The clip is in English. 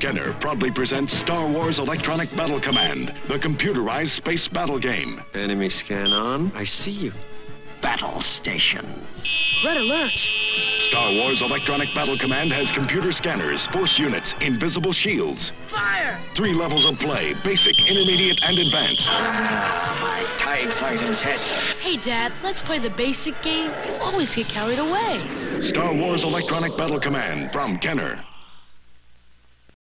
Kenner proudly presents Star Wars Electronic Battle Command, the computerized space battle game. Enemy scan on. I see you. Battle stations. Red alert. Star Wars Electronic Battle Command has computer scanners, force units, invisible shields. Fire! Three levels of play basic, intermediate, and advanced. Ah, my TIE fighter's hit. Hey, Dad, let's play the basic game. You always get carried away. Star Wars Electronic Battle Command from Kenner.